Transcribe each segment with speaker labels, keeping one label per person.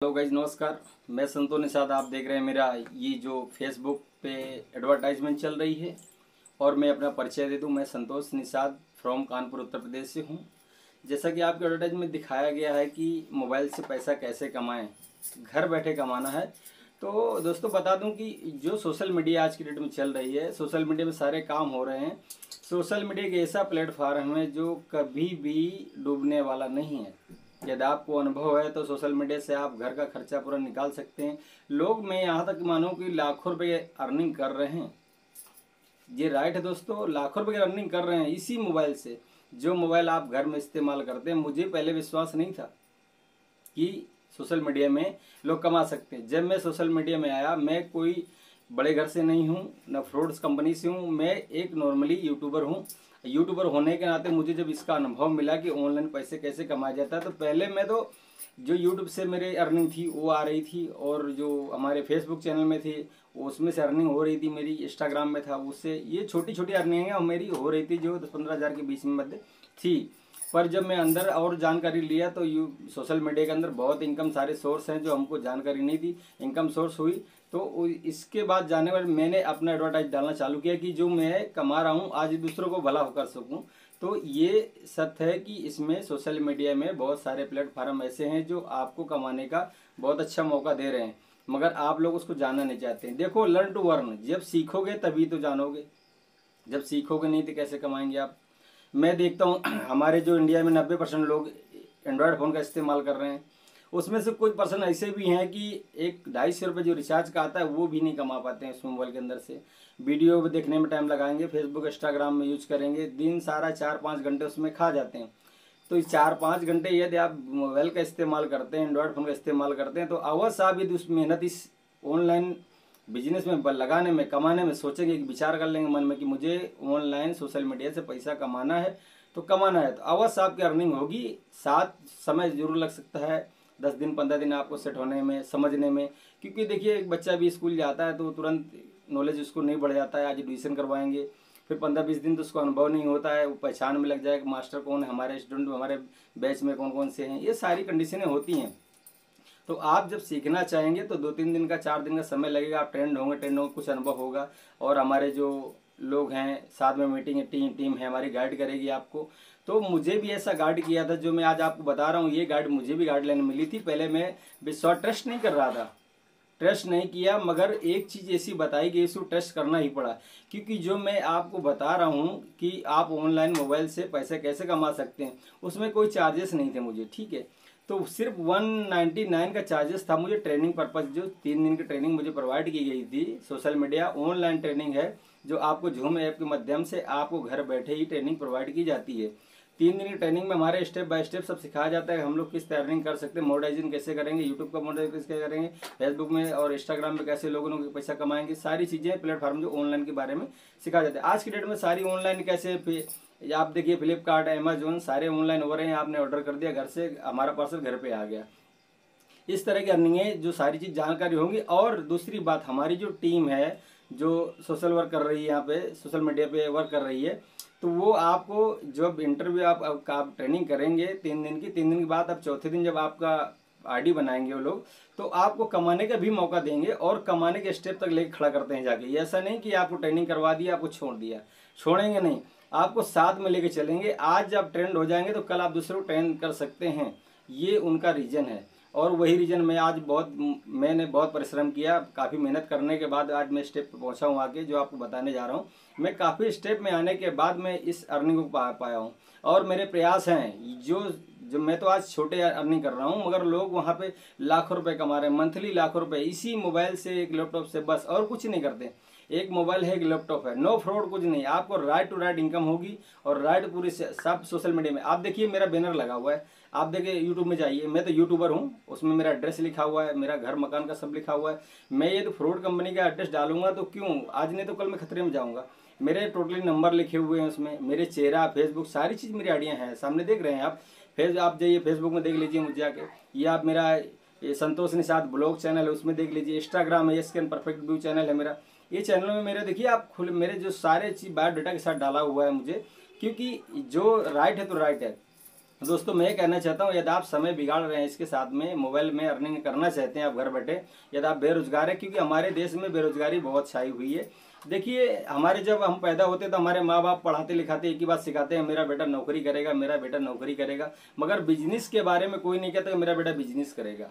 Speaker 1: Hello guys नमस्कार। मैं संतो निषाद, आप देख रहे हैं मेरा ये जो फेसबुक पे एडवर्टाइजमेंट चल रही है और मैं अपना परिचय दे दूँ। मैं संतोष निषाद फ्रॉम कानपुर, उत्तर प्रदेश से हूँ। जैसा कि आपके एडवर्टाइजमेंट दिखाया गया है कि मोबाइल से पैसा कैसे कमाएँ, घर बैठे कमाना है। तो दोस्तों, बता दूँ कि जो सोशल मीडिया आज की डेट में चल रही है सोशल मीडिया में सारे काम हो रहे हैं। सोशल मीडिया एक ऐसा प्लेटफार्म है जो कभी भी डूबने वाला नहीं है। यदि आपको अनुभव है तो सोशल मीडिया से आप घर का खर्चा पूरा निकाल सकते हैं। लोग मैं यहाँ तक मानूं कि लाखों रुपए अर्निंग कर रहे हैं। ये राइट है दोस्तों, लाखों रुपए की अर्निंग कर रहे हैं इसी मोबाइल से। जो मोबाइल आप घर में इस्तेमाल करते हैं, मुझे पहले विश्वास नहीं था कि सोशल मीडिया में लोग कमा सकते हैं। जब मैं सोशल मीडिया में आया, मैं कोई बड़े घर से नहीं हूँ, न फ्रोड्स कंपनी से हूँ, मैं एक नॉर्मली यूट्यूबर हूँ। यूट्यूबर होने के नाते मुझे जब इसका अनुभव मिला कि ऑनलाइन पैसे कैसे कमाया जाता है तो पहले मैं तो जो यूट्यूब से मेरे अर्निंग थी, वो आ रही थी, और जो हमारे फेसबुक चैनल में थी, उसमें से अर्निंग हो रही थी, मेरी इंस्टाग्राम में था, उससे ये छोटी छोटी अर्निंग मेरी हो रही थी जो दस पंद्रह हज़ार के बीच में मध्य थी। पर जब मैं अंदर और जानकारी लिया तो यू सोशल मीडिया के अंदर बहुत इनकम सारे सोर्स हैं जो हमको जानकारी नहीं थी। इनकम सोर्स हुई तो इसके बाद जाने वाले मैंने अपना एडवर्टाइज डालना चालू किया कि जो मैं कमा रहा हूँ, आज दूसरों को भला कर सकूँ। तो ये सत्य है कि इसमें सोशल मीडिया में बहुत सारे प्लेटफार्म ऐसे हैं जो आपको कमाने का बहुत अच्छा मौका दे रहे हैं। मगर आप लोग उसको जानना नहीं चाहते हैं। देखो लर्न टू वर्न जब सीखोगे तभी तो जानोगे। जब सीखोगे नहीं तो कैसे कमाएँगे आप? मैं देखता हूँ, हमारे जो इंडिया में नब्बे परसेंट लोग एंड्रॉयड फ़ोन का इस्तेमाल कर रहे हैं। उसमें से कुछ पर्सन ऐसे भी हैं कि एक ढाई सौ रुपये जो रिचार्ज का आता है, वो भी नहीं कमा पाते हैं उस मोबाइल के अंदर से। वीडियो भी देखने में टाइम लगाएँगे फेसबुक इंस्टाग्राम में यूज़ करेंगे, दिन सारा चार पाँच घंटे उसमें खा जाते हैं। तो चार पाँच घंटे यदि आप मोबाइल का इस्तेमाल करते हैं एंड्रॉयड फ़ोन का इस्तेमाल करते हैं तो अवश्य आप यदि उस मेहनत इस ऑनलाइन बिज़नेस में लगाने में, कमाने में सोचेंगे, एक विचार कर लेंगे मन में कि मुझे ऑनलाइन सोशल मीडिया से पैसा कमाना है तो कमाना है। तो अवश्य आपकी अर्निंग होगी, साथ समय ज़रूर लग सकता है। दस दिन, पंद्रह दिन आपको सेट होने में, समझने में। क्योंकि देखिए, एक बच्चा भी स्कूल जाता है तो तुरंत नॉलेज उसको नहीं बढ़ जाता है, आज एडमिशन करवाएँगे। फिर पंद्रह, बीस दिन तो उसको अनुभव नहीं होता है, वो पहचान में लग जाएगा मास्टर कौन है, हमारे स्टूडेंट हमारे बैच में कौन कौन से हैं। ये सारी कंडीशनें होती हैं। तो आप जब सीखना चाहेंगे तो दो, तीन दिन का, चार दिन का समय लगेगा, आप ट्रेंड होंगे ट्रेंड होंगे, कुछ अनुभव होगा। और हमारे जो लोग हैं, साथ में मीटिंग टीम टीम है, हमारी गाइड करेगी आपको। तो मुझे भी ऐसा गाइड किया था, जो मैं आज आपको बता रहा हूँ, ये गाइड मुझे भी गाइडलाइन मिली थी। पहले मैं विश्वास ट्रस्ट नहीं कर रहा था। ट्रस्ट नहीं किया, मगर एक चीज़ ऐसी बताई गई इसको ट्रस्ट करना ही पड़ा। क्योंकि जो मैं आपको बता रहा हूँ कि आप ऑनलाइन मोबाइल से पैसे कैसे कमा सकते हैं, उसमें कोई चार्जेस नहीं थे मुझे, ठीक है? तो सिर्फ़ 199 का चार्जेस था मुझे ट्रेनिंग पर्पज जो तीन दिन की ट्रेनिंग मुझे प्रोवाइड की गई थी। सोशल मीडिया ऑनलाइन ट्रेनिंग है। जो आपको झूम ऐप के माध्यम से आपको घर बैठे ही ट्रेनिंग प्रोवाइड की जाती है। तीन दिन की ट्रेनिंग में हमारे स्टेप बाय स्टेप सब सिखाया जाता है, हम लोग किस अर्निंग कर सकते हैं मोडाइजिंग कैसे करेंगे यूट्यूब का मोडाइजिंग कैसे करेंगे फेसबुक में और इंस्टाग्राम में कैसे लोगों को पैसा कमाएँगे, सारी चीज़ें प्लेटफॉर्म जो ऑनलाइन के बारे में सिखाया जाता है। आज की डेट में सारी ऑनलाइन कैसे आप देखिए फ्लिपकार्ट अमेजोन सारे ऑनलाइन हो रहे हैं, आपने ऑर्डर कर दिया, घर से हमारा पार्सल घर पे आ गया। इस तरह की अर्निंग जो सारी चीज़ जानकारी होंगी। और दूसरी बात, हमारी जो टीम है जो सोशल वर्क कर रही है यहाँ पे सोशल मीडिया पे वर्क कर रही है तो वो आपको जब इंटरव्यू आप, आप, आप ट्रेनिंग करेंगे तीन दिन की तीन दिन के बाद आप चौथे दिन जब आपका आईडी बनाएँगे वो लोग तो आपको कमाने का भी मौका देंगे और कमाने के स्टेप तक लेके खड़ा करते हैं जाके। ऐसा नहीं कि आपको ट्रेनिंग करवा दिया आपको छोड़ दिया। छोड़ेंगे नहीं। आपको साथ में लेके चलेंगे। आज जब ट्रेंड हो जाएँगे तो कल आप दूसरों को ट्रेंड कर सकते हैं। ये उनका रीजन है। और वही रीजन मैं आज बहुत, मैंने बहुत परिश्रम किया, काफ़ी मेहनत करने के बाद आज मैं स्टेप पर पहुँचा हूँ आगे, जो आपको बताने जा रहा हूँ। मैं काफ़ी स्टेप में आने के बाद मैं इस अर्निंग को पा, पाया हूँ। और मेरे प्रयास हैं, जो जो मैं तो आज छोटे अर्निंग कर रहा हूँ, मगर लोग वहाँ पे लाखों रुपए कमा रहे हैं मंथली लाखों रुपए, इसी मोबाइल से, एक लैपटॉप से, बस, और कुछ नहीं करते। एक मोबाइल है, एक लैपटॉप है। नो फ्रॉड कुछ नहीं, आपको राइट टू राइट इनकम होगी और राइट पूरी सब सोशल मीडिया में। आप देखिए, मेरा बैनर लगा हुआ है। आप देखिए यूट्यूब में जाइए। मैं तो यूट्यूबर हूँ, उसमें मेरा एड्रेस लिखा हुआ है, मेरा घर, मकान का सब लिखा हुआ है। मैं ये तो फ्रॉड कंपनी का एड्रेस डालूँगा तो क्यों? आज नहीं तो कल मैं खतरे में जाऊँगा। मेरे टोटली नंबर लिखे हुए हैं उसमें, मेरे चेहरा फेसबुक सारी चीज़ मेरी आइडिया हैं। सामने देख रहे हैं आप। फेस, आप जाइए फेसबुक में देख लीजिए मुझे जाके ये आप मेरा, ये संतोष निषाद ब्लॉग चैनल है, उसमें देख लीजिए। इंस्टाग्राम है एस परफेक्ट व्यू चैनल है मेरा। ये चैनल में मेरे, देखिए आप खुल, मेरे जो सारे चीज़ बायोडाटा के साथ डाला हुआ है मुझे, क्योंकि जो राइट है तो राइट है। दोस्तों, मैं ये कहना चाहता हूँ, यदि आप समय बिगाड़ रहे हैं इसके साथ में, मोबाइल में अर्निंग करना चाहते हैं, आप घर बैठे, यदि आप बेरोजगार हैं, क्योंकि हमारे देश में बेरोजगारी बहुत छाई हुई है। देखिए, हमारे जब हम पैदा होते तो हमारे माँ बाप पढ़ाते, लिखाते, एक ही बात सिखाते हैं, मेरा बेटा नौकरी करेगा, मेरा बेटा नौकरी करेगा, मगर बिज़नेस के बारे में कोई नहीं कहता मेरा बेटा बिज़नेस करेगा।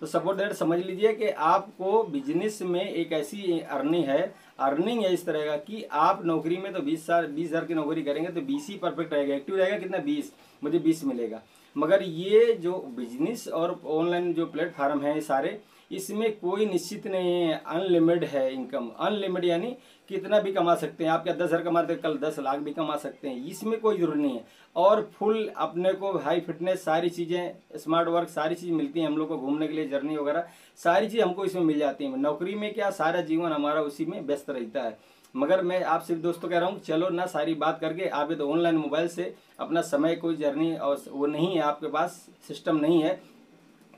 Speaker 1: तो सपोर्ट दैट समझ लीजिए कि आपको बिज़नेस में एक ऐसी अर्निंग है अर्निंग है इस तरह का कि आप नौकरी में तो बीस साल, बीस हज़ार की नौकरी करेंगे तो बीस ही परफेक्ट रहेगा एक्टिव रहेगा कितना? बीस, मुझे बीस मिलेगा। मगर ये जो बिज़नेस और ऑनलाइन जो प्लेटफार्म है सारे इसमें कोई निश्चित नहीं है अनलिमिटेड है इनकम अनलिमिटेड यानी कितना भी कमा सकते हैं, आप क्या दस हज़ार कमाते कल दस लाख भी कमा सकते हैं। इसमें कोई ज़रूरी नहीं है। और फुल अपने को हाई फिटनेस सारी चीज़ें स्मार्ट वर्क सारी चीज़ मिलती हैं हम लोग को घूमने के लिए जर्नी वगैरह, सारी चीज़ हमको इसमें मिल जाती है। नौकरी में क्या सारा जीवन हमारा उसी में व्यस्त रहता है। मगर मैं आप सिर्फ़ दोस्तों कह रहा हूँ, चलो ना सारी बात करके आप ये तो ऑनलाइन मोबाइल से अपना समय कोई जर्नी और वो नहीं है, आपके पास सिस्टम नहीं है।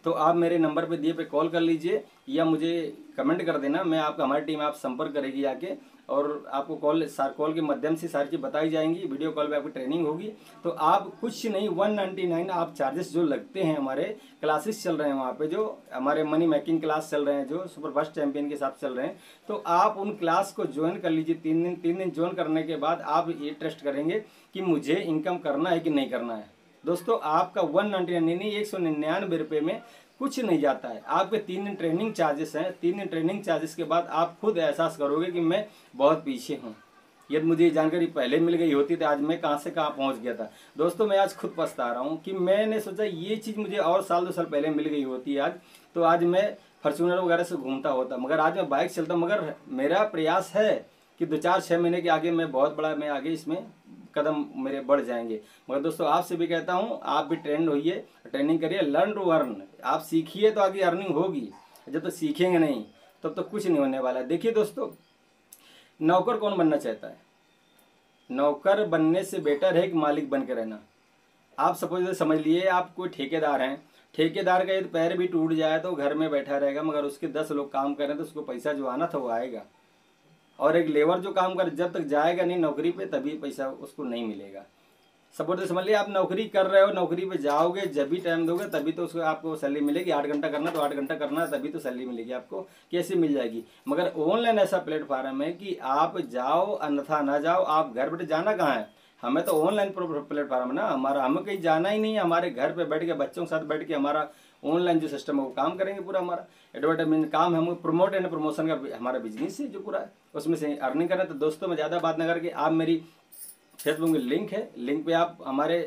Speaker 1: तो आप मेरे नंबर पे दिए पे कॉल कर लीजिए या मुझे कमेंट कर देना, मैं आपका हमारी टीम आप संपर्क करेगी आके और आपको कॉल कॉल के माध्यम से सारी चीज़ बताई जाएँगी, वीडियो कॉल पे आपकी ट्रेनिंग होगी। तो आप कुछ नहीं वन नाइन्टी नाइन आप चार्जेस जो लगते हैं हमारे क्लासेस चल रहे हैं वहाँ पे जो, हमारे मनी मेकिंग क्लास चल रहे हैं, जो सुपर फास्ट चैंपियन के साथ चल रहे हैं। तो आप उन क्लास को ज्वाइन कर लीजिए, तीन दिन तीन दिन ज्वाइन करने के बाद आप ये ट्रस्ट करेंगे कि मुझे इनकम करना है कि नहीं करना है। दोस्तों, आपका वन नाइन्टी नाइन नहीं एक सौ निन्यानवे रुपये में कुछ नहीं जाता है। आपके तीन दिन ट्रेनिंग चार्जेस हैं। तीन दिन ट्रेनिंग चार्जेस के बाद आप खुद एहसास करोगे कि मैं बहुत पीछे हूँ। यदि मुझे ये जानकारी पहले मिल गई होती तो आज मैं कहाँ से कहाँ पहुँच गया था। दोस्तों, मैं आज खुद पछता रहा हूँ कि मैंने सोचा ये चीज़ मुझे और साल दो साल पहले मिल गई होती आज तो आज मैं फॉर्चूनर वगैरह से घूमता होता। मगर आज मैं बाइक चलता मगर मेरा प्रयास है कि दो चार छः महीने के आगे मैं बहुत बड़ा, मैं आगे इसमें कदम मेरे बढ़ जाएँगे। मगर दोस्तों आपसे भी कहता हूँ आप भी ट्रेंड होइए ट्रेनिंग करिए लर्न टू अर्न आप सीखिए तो आगे अर्निंग होगी जब तक तो सीखेंगे नहीं तब तो, तो कुछ नहीं होने वाला देखिए दोस्तों नौकर कौन बनना चाहता है? नौकर बनने से बेटर है कि मालिक बन के रहना। आप सपोज़ समझ लिए आप कोई ठेकेदार हैं ठेकेदार का यदि पैर भी टूट जाए तो घर में बैठा रहेगा मगर उसके दस लोग काम करें तो उसको पैसा जो आना था वो आएगा। और एक लेबर जो काम कर, जब तक जाएगा नहीं नौकरी पे, तभी पैसा उसको नहीं मिलेगा। सपोज़ तो समझ लिया, आप नौकरी कर रहे हो, नौकरी पे जाओगे, जब भी टाइम दोगे, तभी तो उसको आपको सैलरी मिलेगी। आठ घंटा करना तो आठ घंटा करना, तभी तो सैलरी मिलेगी आपको, कैसे मिल जाएगी? मगर ऑनलाइन ऐसा प्लेटफॉर्म है कि आप जाओ, अन्यथा ना जाओ, आप घर बैठे जाना कहाँ है? हमें तो ऑनलाइन प्लेटफॉर्म है ना। हमारा, हमें कहीं जाना ही नहीं है। हमारे घर पे बैठ के, बच्चों के साथ बैठ के, हमारा ऑनलाइन जो सिस्टम है, वो काम करेंगे पूरा हमारा। एडवर्टाइजमेंट काम है प्रमोट एंड प्रमोशन का हमारा बिज़नेस है जो पूरा। उसमें से अर्निंग करना तो दोस्तों में ज़्यादा बात न करके आप मेरी फेसबुक में लिंक है। लिंक पे आप हमारे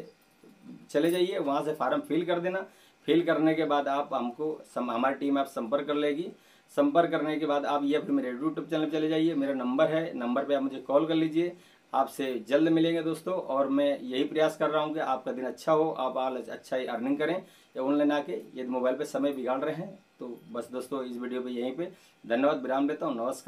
Speaker 1: चले जाइए, वहाँ से फार्म फिल कर देना। फिल करने के बाद आप हमको हमारी टीम आप संपर्क कर लेगी। संपर्क करने के बाद आप ये फिर मेरे यूट्यूब चैनल पर चले जाइए। मेरा नंबर है नंबर पे आप मुझे कॉल कर लीजिए। आपसे जल्द मिलेंगे दोस्तों, और मैं यही प्रयास कर रहा हूँ कि आपका दिन अच्छा हो, आप आल अच्छा ही अर्निंग करें, या ऑनलाइन आके यदि मोबाइल पर समय बिगाड़ रहे हैं तो बस दोस्तों, इस वीडियो पर यहीं पर धन्यवाद, विराम लेता हूँ, नमस्कार।